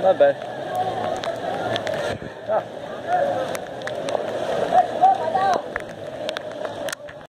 Not bad. Ah.